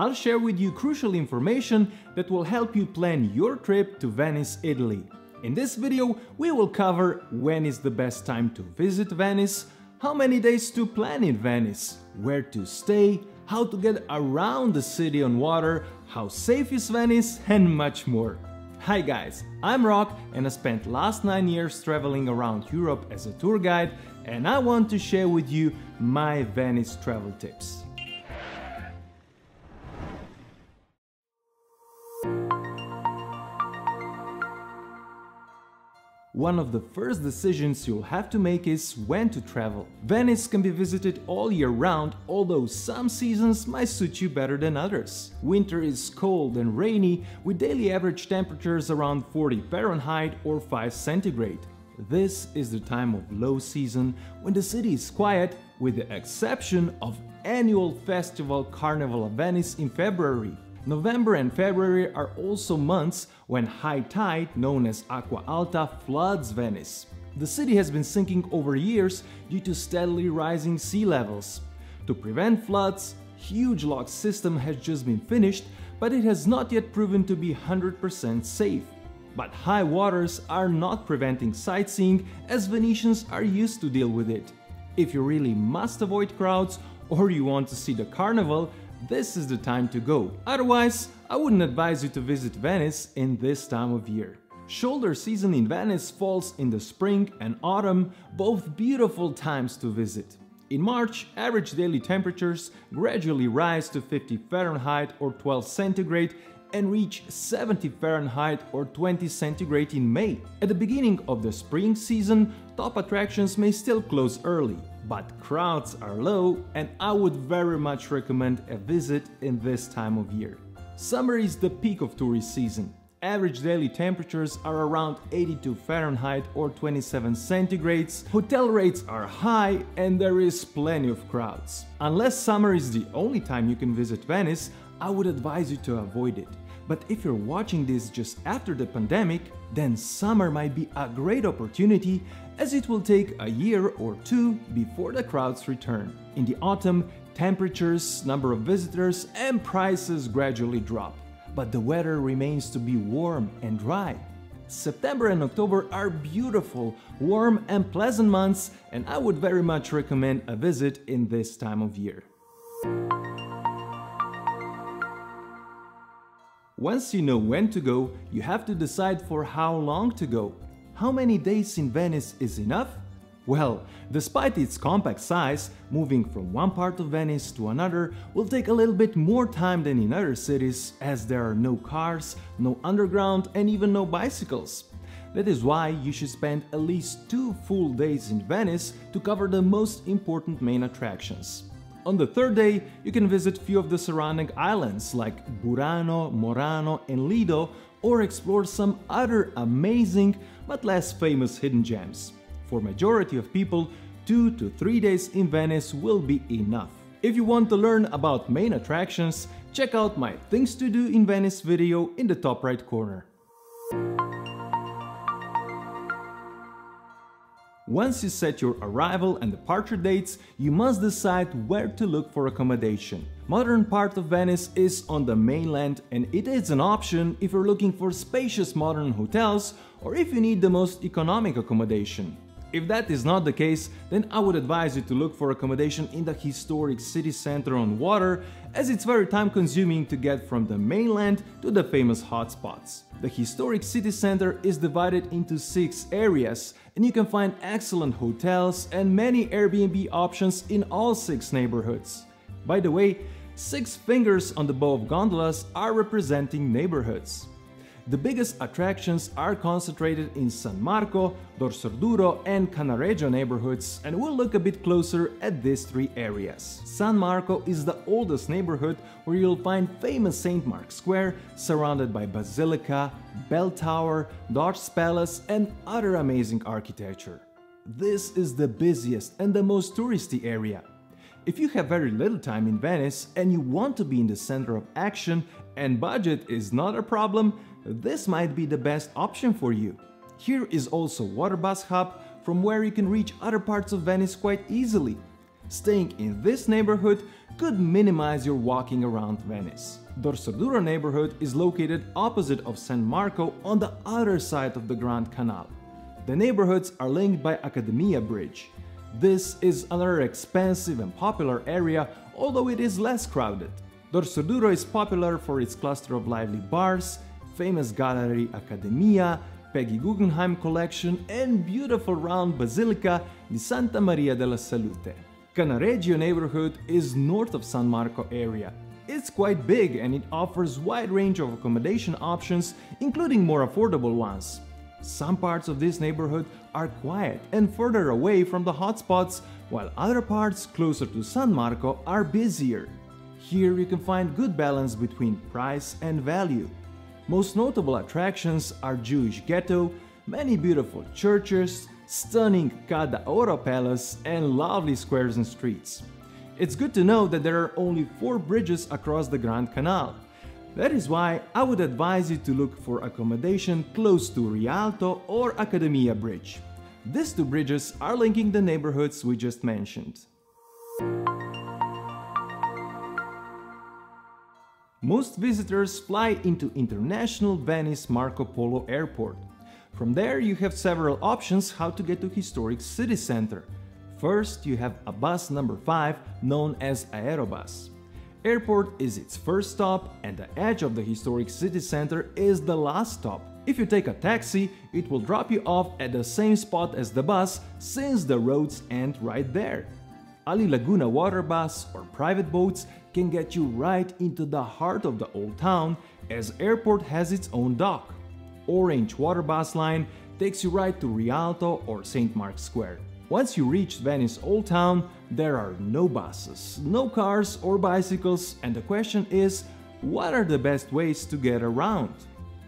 I'll share with you crucial information that will help you plan your trip to Venice, Italy. In this video, we will cover when is the best time to visit Venice, how many days to plan in Venice, where to stay, how to get around the city on water, how safe is Venice, and much more. Hi guys, I'm Rok and I spent last 9 years traveling around Europe as a tour guide and I want to share with you my Venice travel tips. One of the first decisions you'll have to make is when to travel. Venice can be visited all year round, although some seasons might suit you better than others. Winter is cold and rainy, with daily average temperatures around 40 Fahrenheit or 5 centigrade. This is the time of low season when the city is quiet, with the exception of annual festival Carnival of Venice in February. November and February are also months when high tide, known as Acqua Alta, floods Venice. The city has been sinking over years due to steadily rising sea levels. To prevent floods, huge lock system has just been finished, but it has not yet proven to be 100% safe. But high waters are not preventing sightseeing as Venetians are used to deal with it. If you really must avoid crowds or you want to see the carnival, this is the time to go. Otherwise, I wouldn't advise you to visit Venice in this time of year. Shoulder season in Venice falls in the spring and autumn, both beautiful times to visit. In March, average daily temperatures gradually rise to 50 Fahrenheit or 12 centigrade and reach 70 Fahrenheit or 20 centigrade in May. At the beginning of the spring season, top attractions may still close early, but crowds are low and I would very much recommend a visit in this time of year. Summer is the peak of tourist season. Average daily temperatures are around 82 Fahrenheit or 27 centigrades, hotel rates are high and there is plenty of crowds. Unless summer is the only time you can visit Venice, I would advise you to avoid it. But if you're watching this just after the pandemic, then summer might be a great opportunity as it will take a year or two before the crowds return. In the autumn, temperatures, number of visitors and prices gradually drop, but the weather remains to be warm and dry. September and October are beautiful, warm and pleasant months and I would very much recommend a visit in this time of year. Once you know when to go, you have to decide for how long to go. How many days in Venice is enough? Well, despite its compact size, moving from one part of Venice to another will take a little bit more time than in other cities as there are no cars, no underground and even no bicycles. That is why you should spend at least two full days in Venice to cover the most important main attractions. On the third day, you can visit few of the surrounding islands like Burano, Murano and Lido or explore some other amazing but less famous hidden gems. For majority of people, 2 to 3 days in Venice will be enough. If you want to learn about main attractions, check out my Things to Do in Venice video in the top right corner. Once you set your arrival and departure dates, you must decide where to look for accommodation. Modern part of Venice is on the mainland and it is an option if you're looking for spacious modern hotels or if you need the most economic accommodation. If that is not the case, then I would advise you to look for accommodation in the historic city center on water, as it's very time consuming to get from the mainland to the famous hotspots. The historic city center is divided into six areas, and you can find excellent hotels and many Airbnb options in all six neighborhoods. By the way, six fingers on the bow of gondolas are representing neighborhoods. The biggest attractions are concentrated in San Marco, Dorsoduro and Cannaregio neighborhoods and we'll look a bit closer at these three areas. San Marco is the oldest neighborhood where you'll find famous St. Mark's Square surrounded by Basilica, Bell Tower, Doge's Palace and other amazing architecture. This is the busiest and the most touristy area. If you have very little time in Venice and you want to be in the center of action and budget is not a problem, this might be the best option for you. Here is also water bus hub from where you can reach other parts of Venice quite easily. Staying in this neighborhood could minimize your walking around Venice. Dorsoduro neighborhood is located opposite of San Marco on the other side of the Grand Canal. The neighborhoods are linked by Accademia Bridge. This is another expensive and popular area, although it is less crowded. Dorsoduro is popular for its cluster of lively bars, famous gallery Accademia, Peggy Guggenheim collection and beautiful round Basilica di Santa Maria della Salute. Cannaregio neighborhood is north of San Marco area. It's quite big and it offers wide range of accommodation options, including more affordable ones. Some parts of this neighborhood are quiet and further away from the hotspots, while other parts closer to San Marco are busier. Here you can find good balance between price and value. Most notable attractions are Jewish ghetto, many beautiful churches, stunning Ca' d'Oro Palace, and lovely squares and streets. It's good to know that there are only four bridges across the Grand Canal. That is why I would advise you to look for accommodation close to Rialto or Accademia Bridge. These two bridges are linking the neighborhoods we just mentioned. Most visitors fly into International Venice Marco Polo Airport. From there you have several options how to get to historic city center. First, you have a bus number 5 known as Aerobus. Airport is its first stop and the edge of the historic city center is the last stop. If you take a taxi, it will drop you off at the same spot as the bus since the roads end right there. Alilaguna water bus or private boats can get you right into the heart of the old town as airport has its own dock. Orange water bus line takes you right to Rialto or St. Mark's Square. Once you reach Venice Old Town, there are no buses, no cars or bicycles and the question is, what are the best ways to get around?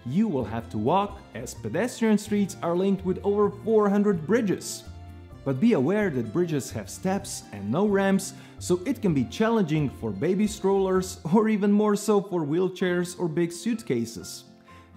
You will have to walk as pedestrian streets are linked with over 400 bridges. But be aware that bridges have steps and no ramps, so it can be challenging for baby strollers or even more so for wheelchairs or big suitcases.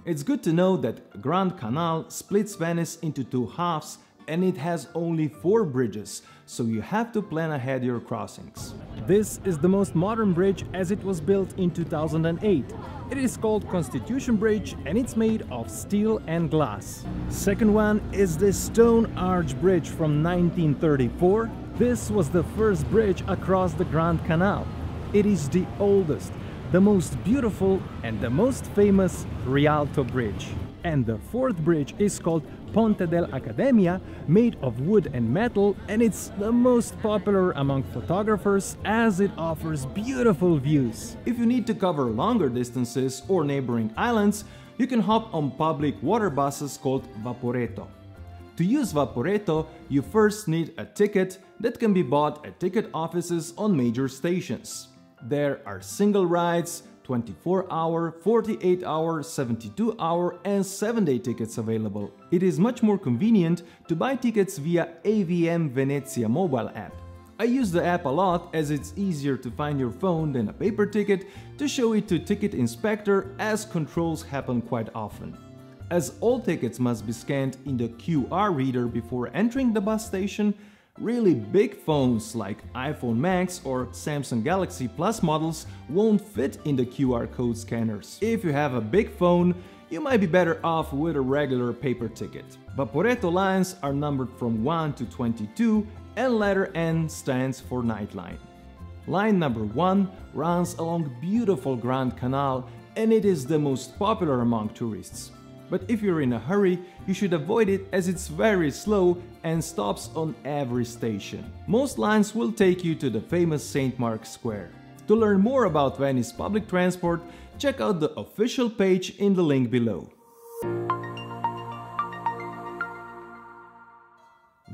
It's good to know that Grand Canal splits Venice into two halves and it has only four bridges, so you have to plan ahead your crossings. This is the most modern bridge as it was built in 2008. It is called Constitution Bridge and it's made of steel and glass. Second one is the Stone Arch Bridge from 1934. This was the first bridge across the Grand Canal. It is the oldest, the most beautiful and the most famous Rialto Bridge. And the fourth bridge is called Ponte dell'Accademia, made of wood and metal, and it's the most popular among photographers as it offers beautiful views. If you need to cover longer distances or neighboring islands, you can hop on public water buses called Vaporetto. To use Vaporetto, you first need a ticket that can be bought at ticket offices on major stations. There are single rides, 24 hour, 48 hour, 72 hour and 7 day tickets available. It is much more convenient to buy tickets via AVM Venezia mobile app. I use the app a lot as it's easier to find your phone than a paper ticket to show it to ticket inspector as controls happen quite often. As all tickets must be scanned in the QR reader before entering the bus station, Really big phones like iPhone Max or Samsung Galaxy Plus models won't fit in the QR code scanners. If you have a big phone, you might be better off with a regular paper ticket. But Vaporetto lines are numbered from 1 to 22 and letter N stands for Nightline. Line number 1 runs along beautiful Grand Canal and it is the most popular among tourists but if you're in a hurry, you should avoid it as it's very slow and stops on every station. Most lines will take you to the famous St. Mark's Square. To learn more about Venice public transport, check out the official page in the link below.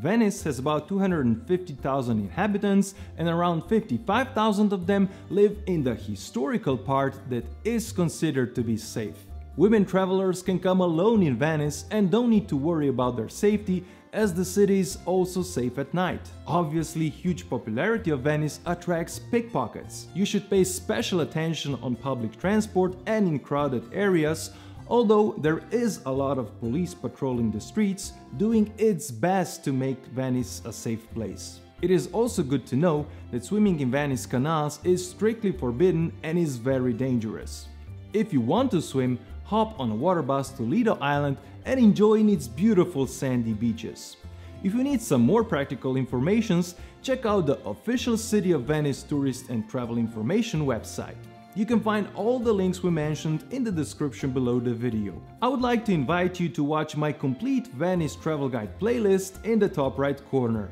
Venice has about 250,000 inhabitants and around 55,000 of them live in the historical part that is considered to be safe. Women travelers can come alone in Venice and don't need to worry about their safety as the city is also safe at night. Obviously, huge popularity of Venice attracts pickpockets. You should pay special attention on public transport and in crowded areas, although there is a lot of police patrolling the streets, doing its best to make Venice a safe place. It is also good to know that swimming in Venice canals is strictly forbidden and is very dangerous. If you want to swim, hop on a water bus to Lido Island and enjoy its beautiful sandy beaches. If you need some more practical informations, check out the official City of Venice tourist and travel information website. You can find all the links we mentioned in the description below the video. I would like to invite you to watch my complete Venice travel guide playlist in the top right corner.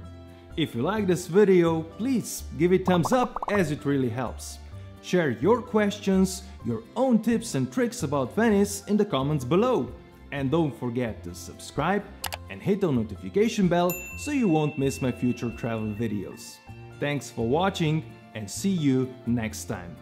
If you like this video, please give it thumbs up as it really helps. Share your questions, your own tips and tricks about Venice in the comments below. And don't forget to subscribe and hit the notification bell so you won't miss my future travel videos. Thanks for watching and see you next time.